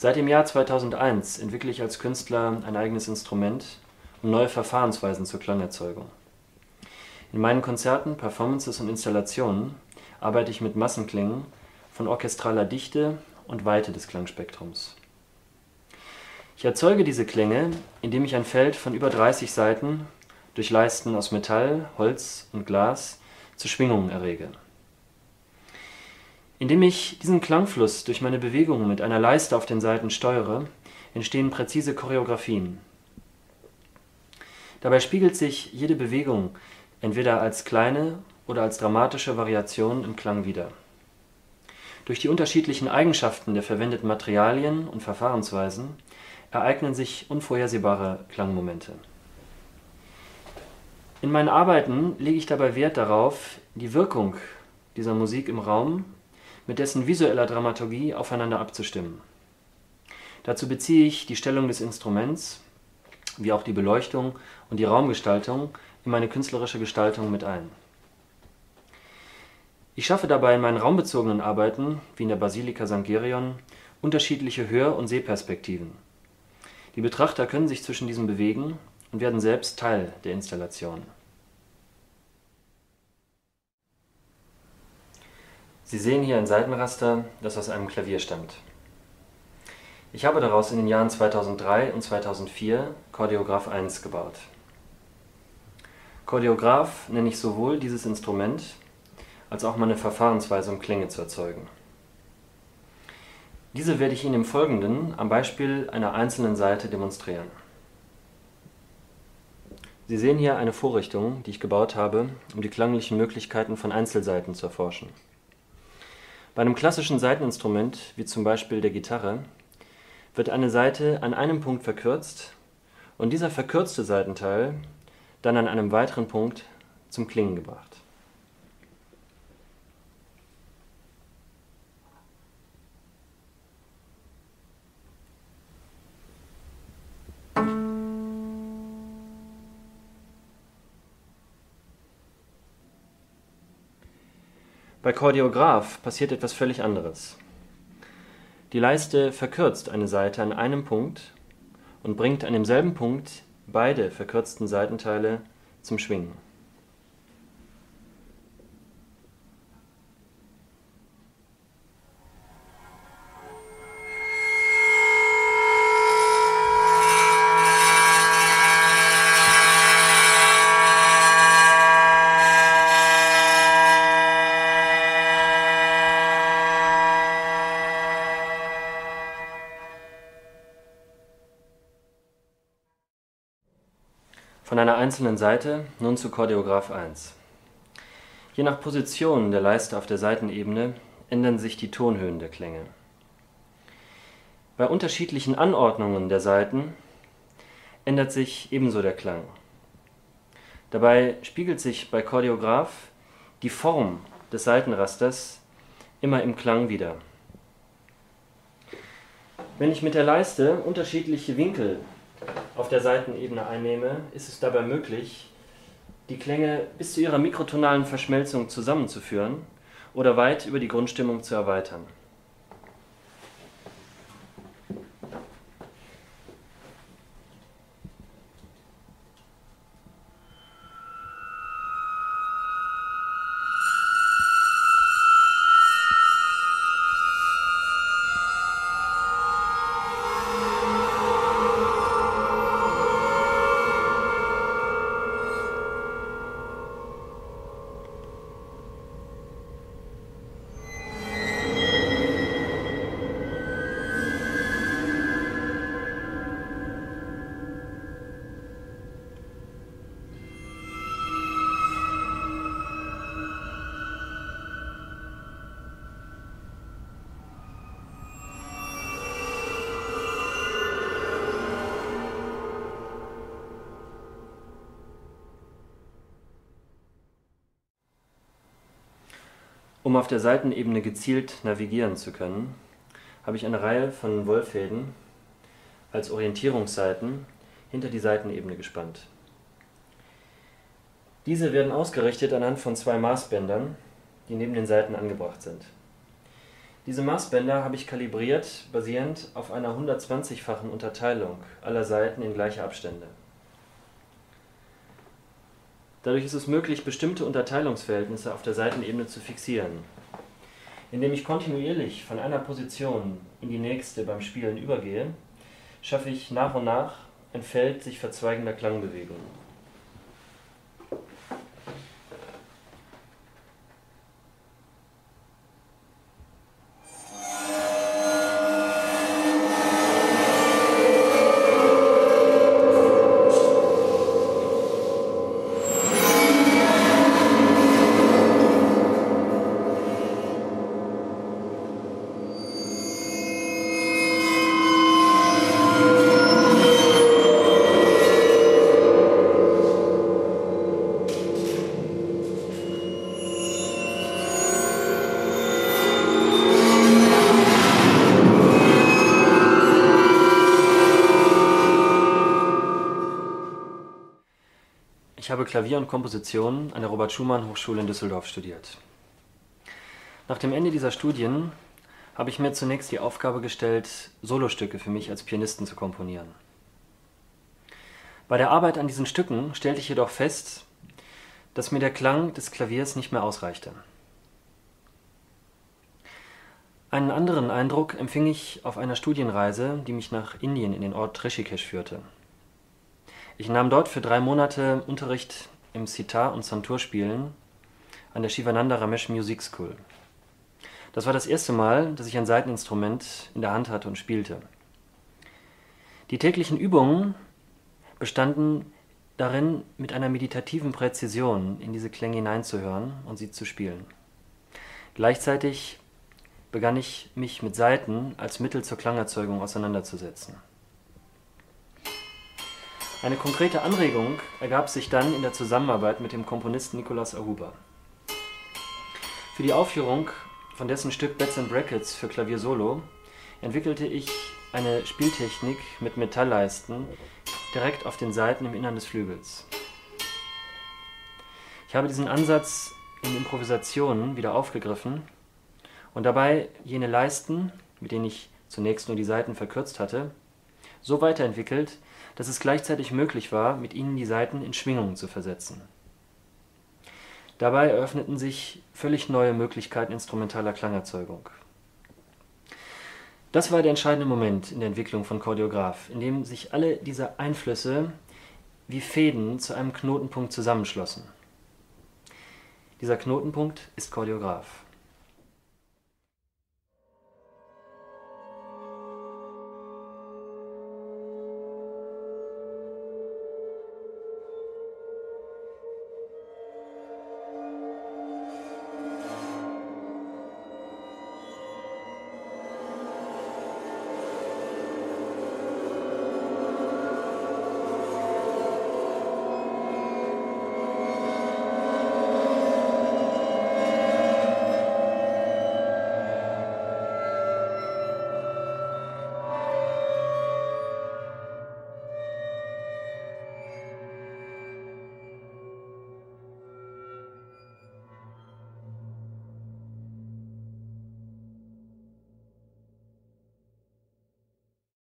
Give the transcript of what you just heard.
Seit dem Jahr 2001 entwickle ich als Künstler ein eigenes Instrument und neue Verfahrensweisen zur Klangerzeugung. In meinen Konzerten, Performances und Installationen arbeite ich mit Massenklängen von orchestraler Dichte und Weite des Klangspektrums. Ich erzeuge diese Klänge, indem ich ein Feld von über 30 Saiten durch Leisten aus Metall, Holz und Glas zu Schwingungen errege. Indem ich diesen Klangfluss durch meine Bewegungen mit einer Leiste auf den Saiten steuere, entstehen präzise Choreografien. Dabei spiegelt sich jede Bewegung entweder als kleine oder als dramatische Variation im Klang wider. Durch die unterschiedlichen Eigenschaften der verwendeten Materialien und Verfahrensweisen ereignen sich unvorhersehbare Klangmomente. In meinen Arbeiten lege ich dabei Wert darauf, die Wirkung dieser Musik im Raum mit dessen visueller Dramaturgie aufeinander abzustimmen. Dazu beziehe ich die Stellung des Instruments, wie auch die Beleuchtung und die Raumgestaltung in meine künstlerische Gestaltung mit ein. Ich schaffe dabei in meinen raumbezogenen Arbeiten, wie in der Basilika St. Gerion, unterschiedliche Hör und Sehperspektiven. Die Betrachter können sich zwischen diesen bewegen und werden selbst Teil der Installation. Sie sehen hier ein Seitenraster, das aus einem Klavier stammt. Ich habe daraus in den Jahren 2003 und 2004 Chordeograph 1 gebaut. Chordeograph nenne ich sowohl dieses Instrument als auch meine Verfahrensweise, um Klänge zu erzeugen. Diese werde ich Ihnen im Folgenden am Beispiel einer einzelnen Seite demonstrieren. Sie sehen hier eine Vorrichtung, die ich gebaut habe, um die klanglichen Möglichkeiten von Einzelseiten zu erforschen. Bei einem klassischen Saiteninstrument, wie zum Beispiel der Gitarre, wird eine Saite an einem Punkt verkürzt und dieser verkürzte Saitenteil dann an einem weiteren Punkt zum Klingen gebracht. Bei Chordeograph passiert etwas völlig anderes. Die Leiste verkürzt eine Saite an einem Punkt und bringt an demselben Punkt beide verkürzten Saitenteile zum Schwingen Von einer einzelnen Seite nun zu Chordeograph 1. Je nach Position der Leiste auf der Saitenebene ändern sich die Tonhöhen der Klänge. Bei unterschiedlichen Anordnungen der Saiten ändert sich ebenso der Klang. Dabei spiegelt sich bei Chordeograph die Form des Saitenrasters immer im Klang wider. Wenn ich mit der Leiste unterschiedliche Winkel auf der Saitenebene einnehme, ist es dabei möglich, die Klänge bis zu ihrer mikrotonalen Verschmelzung zusammenzuführen oder weit über die Grundstimmung zu erweitern Um auf der Saitenebene gezielt navigieren zu können, habe ich eine Reihe von Wollfäden als Orientierungssaiten hinter die Saitenebene gespannt. Diese werden ausgerichtet anhand von zwei Maßbändern, die neben den Saiten angebracht sind Diese Maßbänder habe ich kalibriert, basierend auf einer 120-fachen Unterteilung aller Saiten in gleiche Abstände. Dadurch ist es möglich, bestimmte Unterteilungsverhältnisse auf der Saitenebene zu fixieren. Indem ich kontinuierlich von einer Position in die nächste beim Spielen übergehe, schaffe ich nach und nach ein Feld sich verzweigender Klangbewegungen habe Klavier und Komposition an der Robert-Schumann-Hochschule in Düsseldorf studiert. Nach dem Ende dieser Studien habe ich mir zunächst die Aufgabe gestellt, Solostücke für mich als Pianisten zu komponieren. Bei der Arbeit an diesen Stücken stellte ich jedoch fest, dass mir der Klang des Klaviers nicht mehr ausreichte. Einen anderen Eindruck empfing ich auf einer Studienreise, die mich nach Indien in den Ort Rishikesh führte. Ich nahm dort für drei Monate Unterricht im Sitar und Santur-Spielen an der Shivananda Ramesh Music School. Das war das erste Mal, dass ich ein Saiteninstrument in der Hand hatte und spielte. Die täglichen Übungen bestanden darin, mit einer meditativen Präzision in diese Klänge hineinzuhören und sie zu spielen. Gleichzeitig begann ich mich mit Saiten als Mittel zur Klangerzeugung auseinanderzusetzen eine konkrete Anregung ergab sich dann in der Zusammenarbeit mit dem Komponisten Nicolas Aruba. Für die Aufführung von dessen Stück Beds and Brackets für Klavier Solo entwickelte ich eine Spieltechnik mit Metallleisten direkt auf den Saiten im Innern des Flügels. Ich habe diesen Ansatz in Improvisationen wieder aufgegriffen und dabei jene Leisten, mit denen ich zunächst nur die Saiten verkürzt hatte, so weiterentwickelt, dass es gleichzeitig möglich war, mit ihnen die Saiten in Schwingungen zu versetzen. Dabei eröffneten sich völlig neue Möglichkeiten instrumentaler Klangerzeugung. Das war der entscheidende Moment in der Entwicklung von Choreograph, in dem sich alle diese Einflüsse wie Fäden zu einem Knotenpunkt zusammenschlossen. Dieser Knotenpunkt ist Choreograph.